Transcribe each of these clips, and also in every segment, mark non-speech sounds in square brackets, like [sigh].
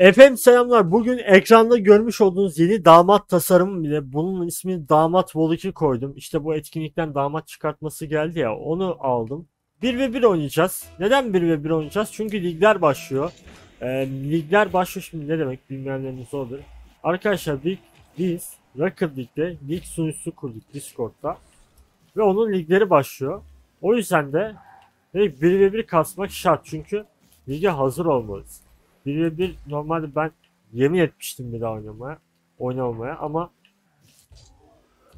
Efendim selamlar. Bugün ekranda görmüş olduğunuz yeni damat tasarımı bile bunun ismini damat vol 2 koydum. İşte bu etkinlikten damat çıkartması geldi ya onu aldım. 1 ve 1 oynayacağız. Neden 1 ve 1 oynayacağız? Çünkü ligler başlıyor. Ee, ligler başlıyor şimdi ne demek bilmeyenleriniz olur. Arkadaşlar biz, biz Rocket League'de lig sunucusu kurduk Discord'da. Ve onun ligleri başlıyor. O yüzden de 1 ve 1 kasmak şart çünkü lige hazır olmalıyız. 1 ve 1 normalde ben yemin etmiştim bir daha oynamaya, oynamamaya ama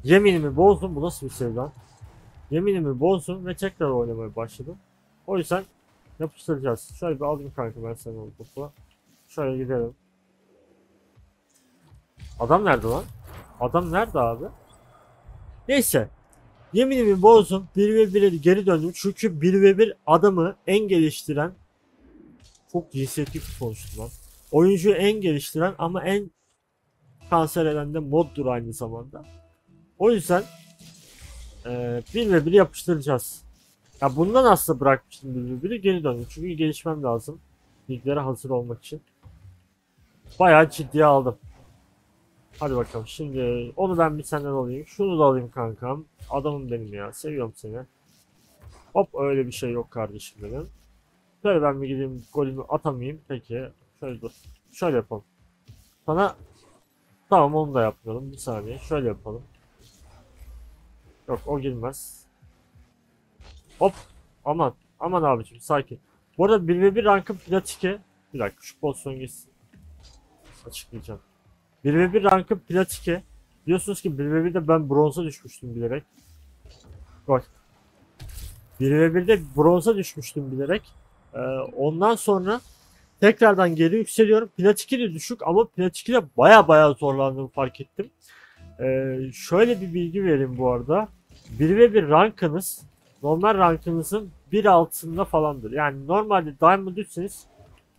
yeminimi bozdum. Bu nasıl bir lan? Yeminimi bozdum ve tekrar oynamaya başladım. O yüzden yapıştıracağız. Şöyle bir alayım kanka ben seni topu. Şöyle gidelim. Adam nerede lan? Adam nerede abi? Neyse. Yeminimi bozdum. 1 ve 1'e geri döndüm. Çünkü 1 ve 1 adamı en geliştiren çok cinsiyetli konuştum lan. Oyuncuyu en geliştiren ama en kanser eden de moddur aynı zamanda. O yüzden e, 1 ve 1 yapıştıracağız. Ya bundan aslında bırakmıştım 1 ve 1'i geri döndüm. Çünkü gelişmem lazım. Liglere hazır olmak için. Bayağı ciddiye aldım. Hadi bakalım şimdi onu ben bir senden alayım. Şunu da alayım kankam. Adamım benim ya. Seviyorum seni. Hop öyle bir şey yok kardeşim benim. Şöyle ben bir gideyim golümü atamayayım. Peki. Şöyle dur. Şöyle yapalım. Sana tamam onu da yapmayalım. Bir saniye. Şöyle yapalım. Yok o girmez. Hop. Aman. Aman abicim sakin. Bu arada 1 ve 1 rankım platike. Bir dakika şu pozisyon geçsin. Açıklayacağım. 1 ve 1 rankım platike. Biliyorsunuz ki 1 ve 1'de ben bronza düşmüştüm bilerek. Bak. 1 ve 1'de bronza düşmüştüm bilerek. Ee, ondan sonra tekrardan geri yükseliyorum. Plat 2 de düşük ama Plat 2'de baya baya zorlandığımı fark ettim. Ee, şöyle bir bilgi vereyim bu arada. 1 ve 1 rankınız normal rankınızın bir altında falandır. Yani normalde Diamond 3'seniz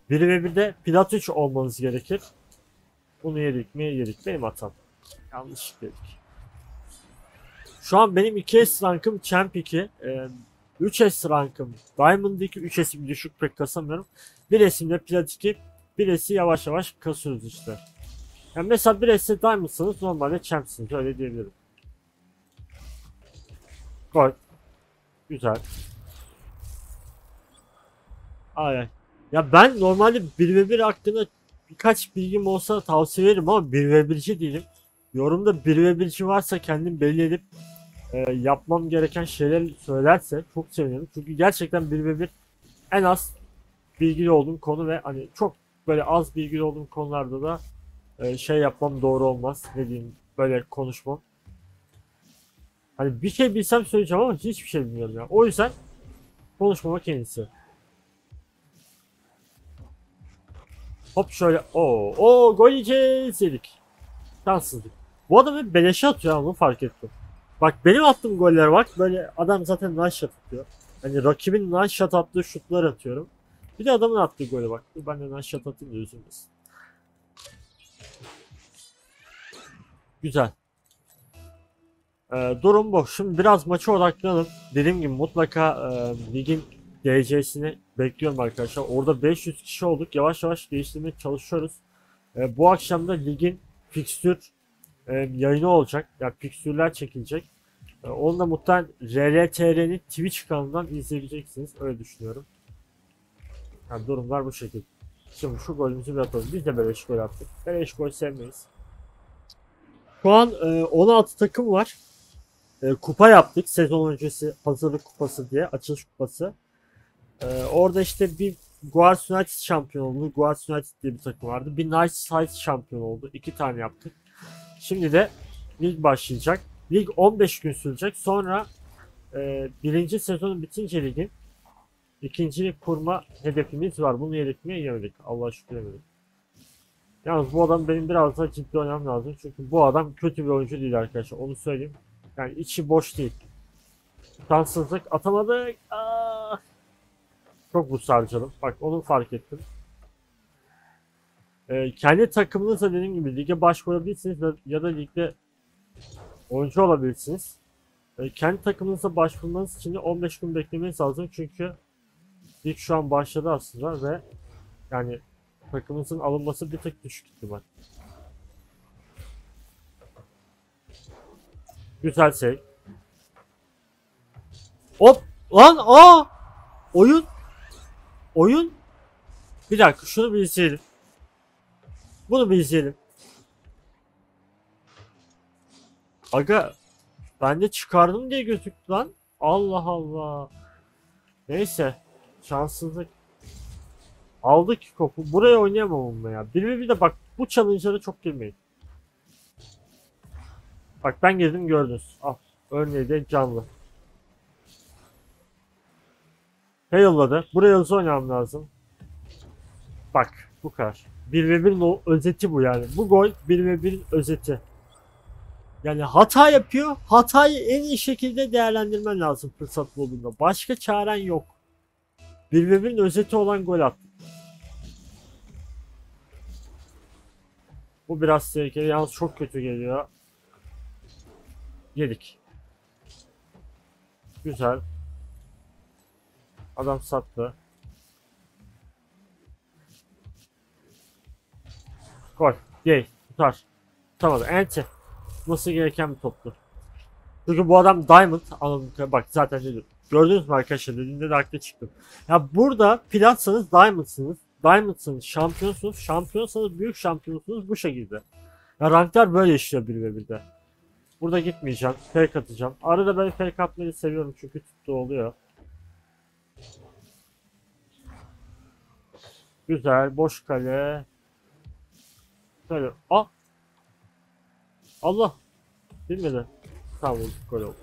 1 ve 1'de Plat 3 olmanız gerekir. Bunu yedik mi yedik benim hatam. Yanlış dedik. Şu an benim 2S rankım Champ 2. Ee, 3S rankım. Diamond 2 3S'i düşük pek kasamıyorum. Bir esimde Plat 2. Bir esi yavaş yavaş kasıyoruz işte. Yani mesela bir esi Diamond'sanız normalde Champ'siniz öyle diyebilirim. Gol. Güzel. Ay. Ya ben normalde 1 ve 1 hakkında birkaç bilgim olsa tavsiye veririm ama 1 ve 1'ci değilim. Yorumda 1 ve 1'ci varsa kendim belli edip e, yapmam gereken şeyler söylerse çok sevinirim. Çünkü gerçekten 1 ve 1 en az bilgili olduğum konu ve hani çok böyle az bilgili olduğum konularda da e, şey yapmam doğru olmaz. Ne diyeyim böyle konuşmam. Hani bir şey bilsem söyleyeceğim ama hiçbir şey bilmiyorum ya. O yüzden konuşmama kendisi. Hop şöyle. Oo, o gol yiyeceğiz dedik. Şanssızlık. Bu adam hep beleşe atıyor onu fark ettim. Bak benim attığım goller bak böyle adam zaten nice shot atıyor. Hani rakibin nice shot attığı şutlar atıyorum. Bir de adamın attığı gole bak. Ben de nice shot atayım da üzülmesin. Güzel. Ee, durum bu. Şimdi biraz maça odaklanalım. Dediğim gibi mutlaka e, ligin DC'sini bekliyorum arkadaşlar. Orada 500 kişi olduk. Yavaş yavaş geliştirmeye çalışıyoruz. E, bu akşam da ligin fikstür e, yayını olacak. Yani fikstürler çekilecek. E, onu da muhtemelen RLTR'nin Twitch kanalından izleyebileceksiniz. Öyle düşünüyorum. Yani durumlar bu şekilde. Şimdi şu golümüzü bir atalım. Biz de beleş gol attık. Beleş gol sevmeyiz. Şu an e, 16 takım var. E, kupa yaptık. Sezon öncesi hazırlık kupası diye. Açılış kupası. E, orada işte bir Guards United şampiyon oldu. Guards United diye bir takım vardı. Bir Nice Side şampiyon oldu. İki tane yaptık. Şimdi de lig başlayacak. Lig 15 gün sürecek. Sonra e, birinci sezonun bitince ligin ikincilik kurma hedefimiz var. Bunu yedik mi? Yemedik. Allah şükür yemedik. Yalnız bu adam benim biraz daha ciddi oynamam lazım. Çünkü bu adam kötü bir oyuncu değil arkadaşlar. Onu söyleyeyim. Yani içi boş değil. Şanssızlık atamadık. Aa! Çok bu sarcalım. Bak onu fark ettim. Ee, kendi takımınızla dediğim gibi lige başvurabilirsiniz ya da ligde oyuncu olabilirsiniz. Ee, kendi takımınıza başvurmanız için de 15 gün beklemeniz lazım çünkü lig şu an başladı aslında ve yani takımımızın alınması bir tık düşük ihtimal. Güzel şey. Hop lan aa oyun oyun bir dakika şunu bir izleyelim. Bunu bir izleyelim. Aga ben de çıkardım diye gözüktü lan. Allah Allah. Neyse. Şanssızlık. Aldık kopu. Buraya oynayamam onunla ya. Bir bir de bak bu challenge'lara çok girmeyin. Bak ben girdim gördünüz. Al. Örneği de canlı. Fail'ladı. Buraya hızlı oynamam lazım. Bak bu kadar. 1 ve 1'in o özeti bu yani. Bu gol 1 ve 1'in özeti. Yani hata yapıyor. Hatayı en iyi şekilde değerlendirmen lazım fırsat bulduğunda. Başka çaren yok. 1 ve 1'in özeti olan gol attı. Bu biraz tehlikeli. Yalnız çok kötü geliyor. Yedik. Güzel. Adam sattı. Gol. Değil. Tutar. Tutamadı. Enti. Nasıl gereken bir toptu. Çünkü bu adam Diamond. Anladım. Bak zaten dedim. Gördünüz mü arkadaşlar? Dediğimde de haklı çıktım. Ya burada platsanız Diamond'sınız. Diamond'sınız. Şampiyonsunuz. Şampiyonsanız büyük şampiyonsunuz bu şekilde. Ya ranklar böyle işliyor bir ve birde. Burada gitmeyeceğim. Fake atacağım. Arada ben fake atmayı seviyorum çünkü tuttu oluyor. Güzel. Boş kale. Şöyle. Aa! Allah! Bilmedi. Tamam gol oldu.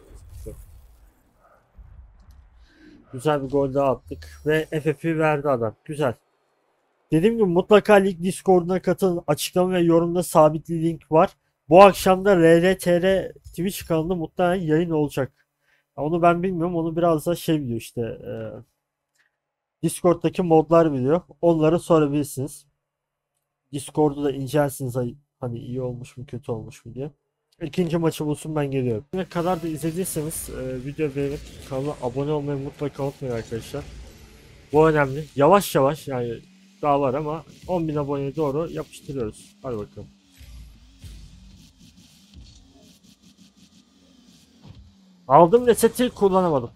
Güzel bir gol daha attık. Ve FF'i verdi adam. Güzel. Dediğim gibi mutlaka lig Discord'una katılın. Açıklama ve yorumda sabitli link var. Bu akşam da RRTR Twitch kanalında muhtemelen yayın olacak. Onu ben bilmiyorum. Onu biraz da şey biliyor işte. E, Discord'daki modlar biliyor. Onları sorabilirsiniz. Discord'u da incelersiniz hani iyi olmuş mu kötü olmuş mu diye. İkinci maçı bulsun ben geliyorum. Ne kadar da izlediyseniz e, video beğenip kanala abone olmayı mutlaka unutmayın arkadaşlar. Bu önemli. Yavaş yavaş yani daha var ama 10.000 aboneye doğru yapıştırıyoruz. Hadi bakalım. Aldım reseti kullanamadım.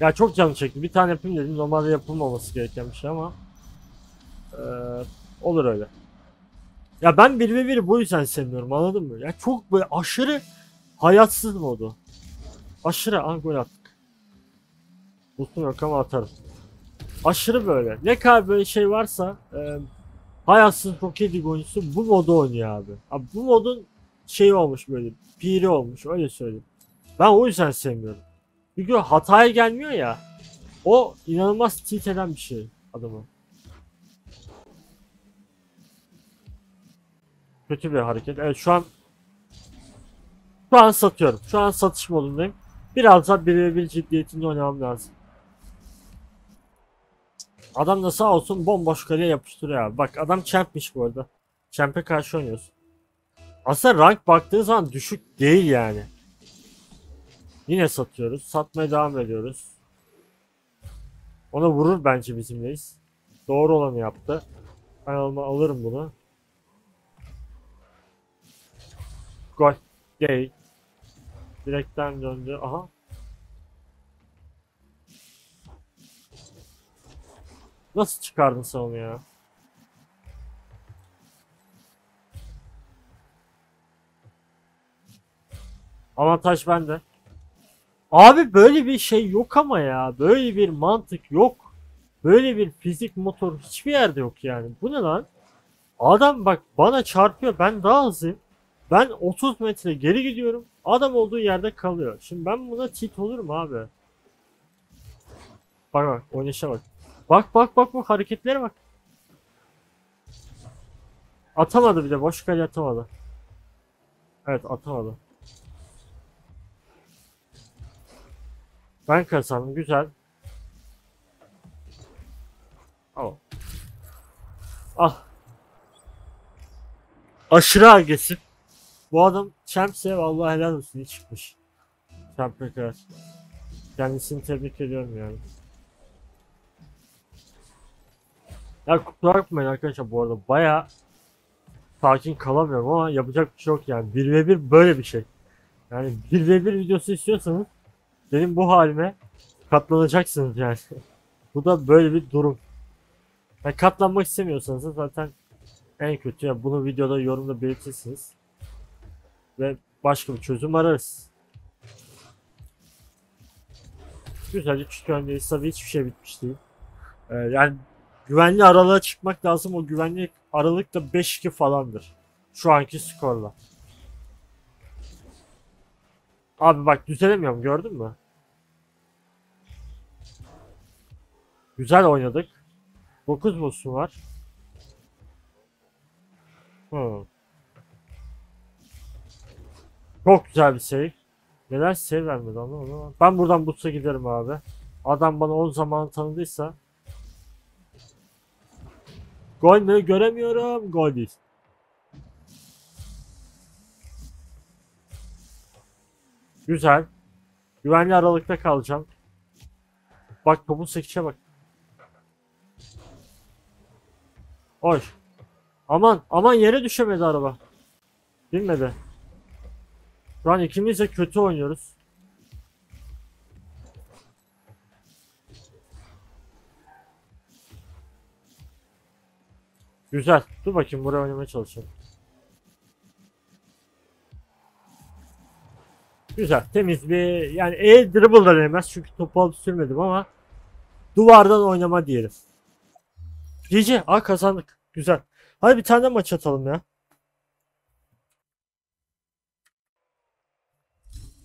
Ya çok canım çekti. Bir tane yapayım dedim. Normalde yapılmaması gereken bir şey ama ee, olur öyle. Ya ben 1 ve 1'i bu yüzden sevmiyorum anladın mı? Ya çok böyle aşırı hayatsız modu. Aşırı ah gol attık. Bulsun yok ama atarım. Aşırı böyle. Ne kadar böyle şey varsa e, hayatsız Rocket League oyuncusu bu modu oynuyor abi. Abi bu modun şey olmuş böyle. Piri olmuş öyle söyleyeyim. Ben o yüzden sevmiyorum. Çünkü hataya gelmiyor ya. O inanılmaz tilt eden bir şey adamı. Kötü bir hareket. Evet şu an şu an satıyorum. Şu an satış modundayım. Biraz daha birebir ciddiyetinde oynamam lazım. Adam da sağ olsun bomboş kaleye yapıştırıyor abi. Bak adam champmiş bu arada. Champ'e karşı oynuyorsun. Aslında rank baktığın zaman düşük değil yani. Yine satıyoruz. Satmaya devam ediyoruz. Ona vurur bence bizimleyiz. Doğru olanı yaptı. Ben alırım bunu. Gol. Değil. Direkten döndü. Aha. Nasıl çıkardın sen onu ya? Avantaj bende. Abi böyle bir şey yok ama ya. Böyle bir mantık yok. Böyle bir fizik motor hiçbir yerde yok yani. Bu ne lan? Adam bak bana çarpıyor. Ben daha hızlıyım. Ben 30 metre geri gidiyorum. Adam olduğu yerde kalıyor. Şimdi ben buna cheat olurum abi. Bak bak oynayışa bak. Bak bak bak bu hareketlere bak. Atamadı bir de boş kale atamadı. Evet atamadı. Ben kazandım güzel. Al. Ah. Aşırı agresif. Bu adam Champs'e vallahi helal olsun iyi çıkmış. Champ'e kadar. Kendisini tebrik ediyorum yani. Ya kusura bakmayın arkadaşlar bu arada baya sakin kalamıyorum ama yapacak bir şey yok yani. 1 ve 1 böyle bir şey. Yani 1 ve 1 videosu istiyorsanız benim bu halime katlanacaksınız yani. [laughs] bu da böyle bir durum. Yani katlanmak istemiyorsanız zaten en kötü ya bunu videoda yorumda belirtirsiniz. Ve başka bir çözüm ararız. Güzelce çünkü öndeyiz tabii hiçbir şey bitmiş değil. Ee, yani güvenli aralığa çıkmak lazım. O güvenli aralık da 5-2 falandır. Şu anki skorla. Abi bak düzelemiyorum gördün mü? Güzel oynadık. 9 boss'um var. Hmm. Çok güzel bir save. Neden save vermedi anlamadım ama. Ben buradan boost'a giderim abi. Adam bana 10 zamanı tanıdıysa. Gol mü? Göremiyorum. Gol değil. Güzel. Güvenli aralıkta kalacağım. Bak topun sekişe bak. Oy. Aman aman yere düşemedi araba. Bilmedi. Şu ikimiz de kötü oynuyoruz. Güzel. Dur bakayım buraya oynamaya çalışalım. Güzel. Temiz bir yani e dribble da denemez çünkü topu alıp sürmedim ama duvardan oynama diyelim. GG. Aa kazandık. Güzel. Hadi bir tane maç atalım ya.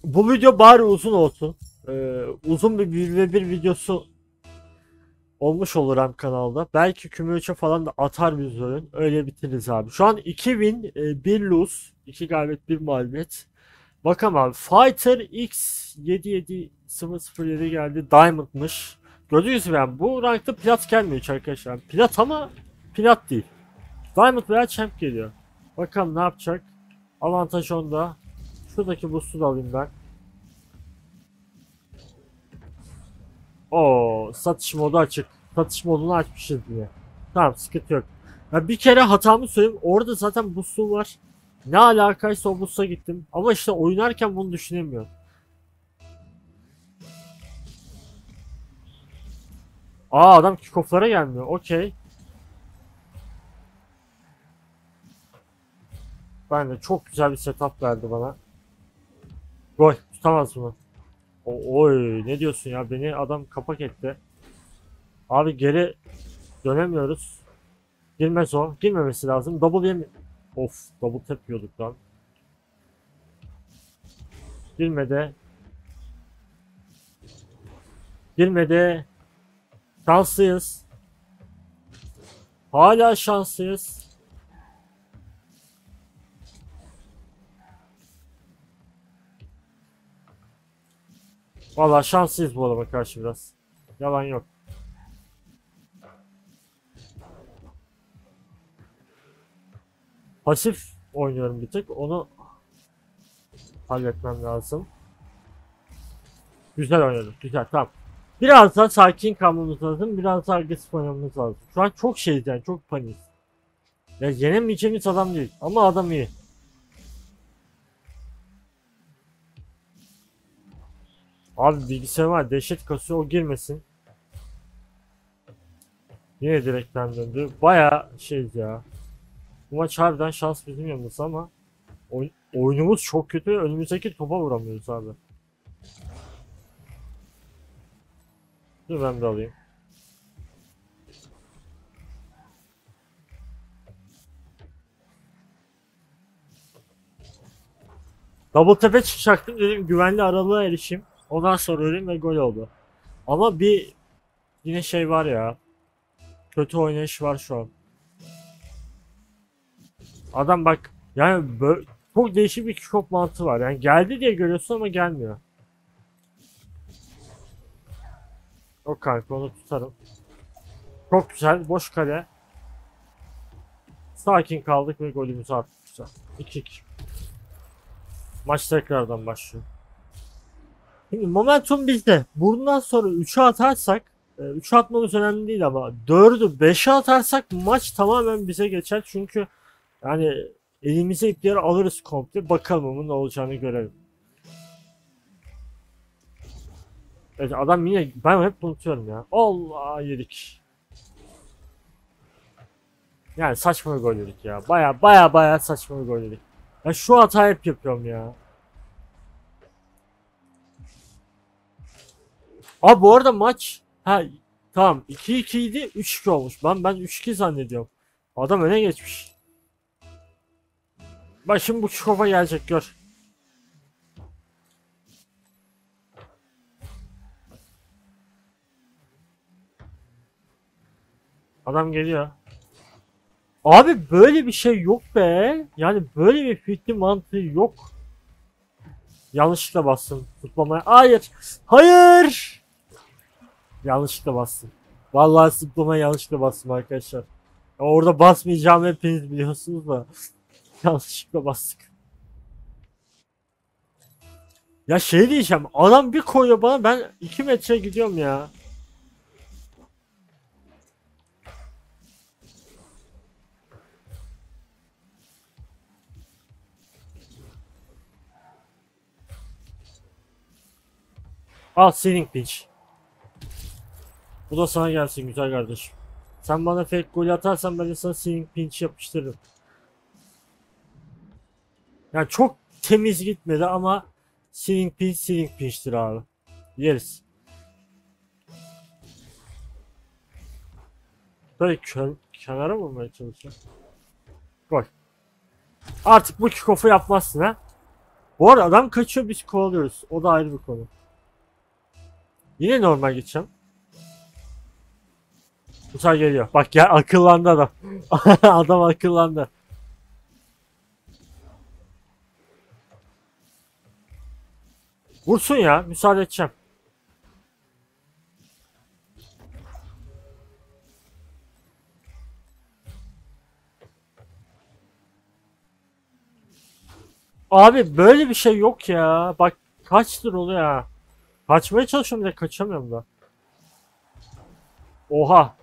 Bu video bari uzun olsun. Ee, uzun bir 1 ve 1 videosu olmuş olur hem kanalda. Belki Kümülçe falan da atar bir bölüm. Öyle bitiririz abi. Şu an 2000 1 lose, 2 galibiyet 1 mağlubiyet. Bakalım abi. Fighter X77007 geldi. Diamond'mış. Gördüğünüz gibi yani bu rankta plat gelmiyor arkadaşlar. Plat ama plat değil. Diamond veya Champ geliyor. Bakalım ne yapacak. Avantaj onda. Şuradaki boost'u da alayım ben. O satış modu açık. Satış modunu açmışız diye. Tamam sıkıntı yok. Ya bir kere hatamı söyleyeyim. Orada zaten boost'um var. Ne alakaysa o boost'a gittim. Ama işte oynarken bunu düşünemiyorum. Aa adam kickoff'lara gelmiyor. Okey. Ben de çok güzel bir setup verdi bana. Gol. Tutamaz bunu. O, oy ne diyorsun ya beni adam kapak etti. Abi geri dönemiyoruz. Girmez o. Girmemesi lazım. Double yem... Of double tap yiyorduk lan. Girmedi. Girmedi. Şanslıyız. Hala şanslıyız. Valla şanslıyız bu adama karşı biraz. Yalan yok. Pasif oynuyorum bir tık. Onu halletmem lazım. Güzel oynadım. Güzel tamam. Biraz daha sakin kalmamız lazım. Biraz daha agresif oynamamız lazım. Şu an çok şeyiz yani. Çok panik. Ya yenemeyeceğimiz adam değil. Ama adam iyi. Abi bilgisayar var dehşet kasıyor o girmesin. Yine direkten döndü. Baya şeyiz ya. Bu maç harbiden şans bizim yanımızda ama oy oyunumuz çok kötü. Önümüzdeki topa vuramıyoruz abi. Dur ben de alayım. Double tepe çıkacaktım dedim güvenli aralığa erişim. Ondan sonra ölüm ve gol oldu. Ama bir yine şey var ya. Kötü oynayış var şu an. Adam bak yani böyle, çok değişik bir kick mantığı var. Yani geldi diye görüyorsun ama gelmiyor. O kanka onu tutarım. Çok güzel. Boş kale. Sakin kaldık ve golümüzü attık. Güzel. 2-2. Maç tekrardan başlıyor. Şimdi momentum bizde. Bundan sonra 3'e atarsak 3 atmamız önemli değil ama 4'ü 5'e atarsak maç tamamen bize geçer. Çünkü yani elimize ipleri alırız komple. Bakalım onun ne olacağını görelim. Evet adam yine ben hep unutuyorum ya. Allah yedik. Yani saçma bir gol yedik ya. Baya baya baya saçma bir gol yedik. Ya şu hata hep yapıyorum ya. Abi bu arada maç ha tamam 2-2 idi 3-2 olmuş. Ben ben 3-2 zannediyorum. Adam öne geçmiş. Bak şimdi bu şofa gelecek gör. Adam geliyor. Abi böyle bir şey yok be. Yani böyle bir fikri mantığı yok. Yanlışlıkla bastım. Zıplamaya. Hayır. Hayır. Yanlışlıkla bastım. Vallahi zıplamaya yanlışlıkla bastım arkadaşlar. Ya orada basmayacağımı hepiniz biliyorsunuz da. [laughs] yanlışlıkla bastık. Ya şey diyeceğim. Adam bir koyuyor bana ben 2 metre gidiyorum ya. Al senin pinch. Bu da sana gelsin güzel kardeşim. Sen bana fake gol atarsan ben de sana senin pinch yapıştırırım. Yani çok temiz gitmedi ama senin pinch senin pinch'tir abi. Yeriz. Böyle kö kenara vurmaya çalışıyor. Gol. Artık bu kickoff'u yapmazsın ha. Bu arada adam kaçıyor biz kovalıyoruz. O da ayrı bir konu. Yine normal gideceğim. Sefer geliyor. Bak ya akıllandı adam. [laughs] adam akıllandı. Vursun ya. Müsaade edeceğim. Abi böyle bir şey yok ya. Bak kaçtır oluyor ya. Kaçmaya çalışıyorum da kaçamıyorum da. Oha.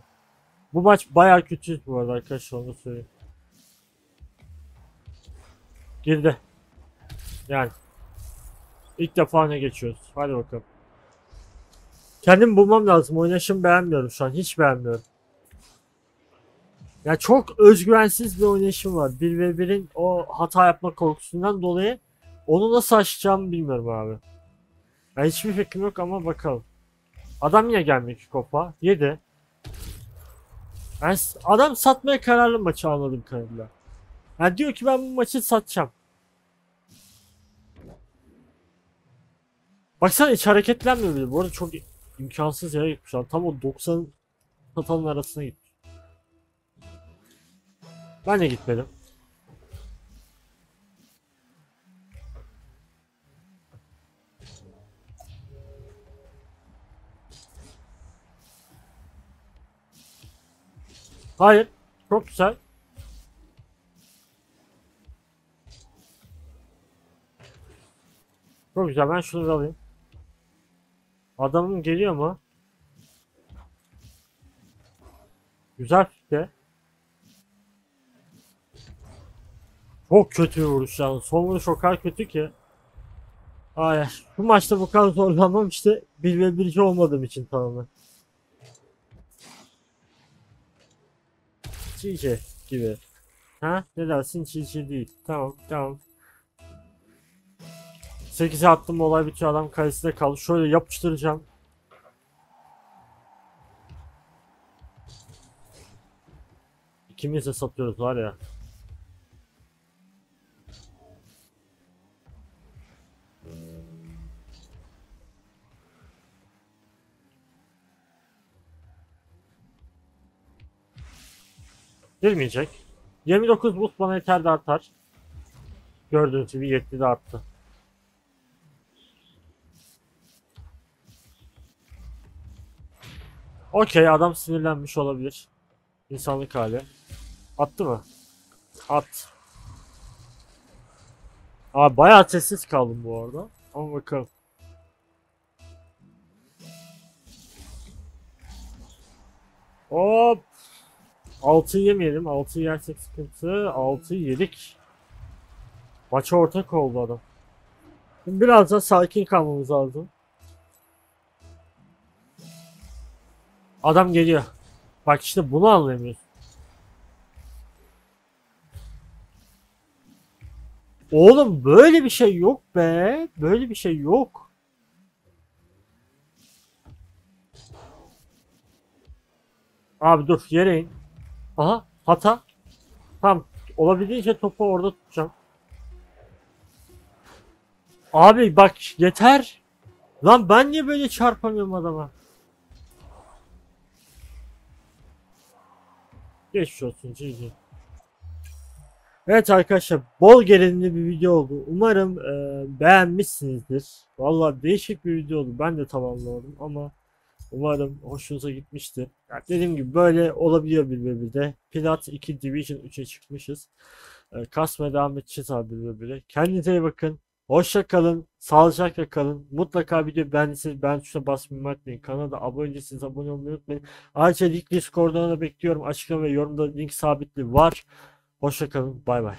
Bu maç bayağı kötü bu arada arkadaşlar onu söyleyeyim. Girdi. Yani. İlk defa ne geçiyoruz. Hadi bakalım. Kendim bulmam lazım. Oynayışımı beğenmiyorum şu an. Hiç beğenmiyorum. Ya çok özgüvensiz bir oynayışım var. 1v1'in o hata yapma korkusundan dolayı onu nasıl aşacağımı bilmiyorum abi. Yani hiçbir fikrim yok ama bakalım. Adam yine gelmek kopa. Yedi. Yani adam satmaya kararlı maçı anladım kadarıyla. Yani diyor ki ben bu maçı satacağım. Baksana hiç hareketlenmiyor bile. Bu arada çok imkansız yere gitmiş. Tam o 90 satanın arasına gitmiş. Ben de gitmedim. Hayır. Çok güzel. Çok güzel. Ben şunu alayım. Adamım geliyor mu? Güzel fikre. Çok kötü bir vuruş yani. Son vuruş o kadar kötü ki. Hayır. Bu maçta bu kadar zorlanmam işte 1 ve 1 olmadığım için tamamen. Çiğce gibi. Ha? Ne dersin? Çiğce değil. Tamam tamam. 8'e attım olay bitiyor adam kalesinde kaldı. Şöyle yapıştıracağım. İkimiz de satıyoruz var ya. Girmeyecek. 29 boost bana yeter de artar. Gördüğünüz gibi 7 de arttı. Okey adam sinirlenmiş olabilir. İnsanlık hali. Attı mı? At. Abi bayağı sessiz kaldım bu arada. Ama bakalım. Hop. 6 yemeyelim. 6 yersek sıkıntı. 6 yedik. Maça ortak oldu adam. Şimdi biraz da sakin kalmamız lazım. Adam geliyor. Bak işte bunu anlayamıyorsun. Oğlum böyle bir şey yok be. Böyle bir şey yok. Abi dur yere in. Aha hata. Tamam olabildiğince topu orada tutacağım. Abi bak yeter. Lan ben niye böyle çarpamıyorum adama? Geçmiş olsun GG. Evet arkadaşlar bol gerilimli bir video oldu. Umarım e, beğenmişsinizdir. Vallahi değişik bir video oldu. Ben de tamamlamadım ama umarım hoşunuza gitmiştir. Yani dediğim gibi böyle olabiliyor bir birde. Plat 2 Division 3'e çıkmışız. E, kasmaya devam edeceğiz abi bir ve bire. Kendinize iyi bakın. Hoşça kalın. Sağlıcakla kalın. Mutlaka video beğendiyseniz beğen tuşuna basmayı unutmayın. Kanala abone değilseniz abone olmayı unutmayın. Ayrıca link Discord'dan da bekliyorum. Açıklama ve yorumda link sabitli var. Hoşça kalın. Bay bay.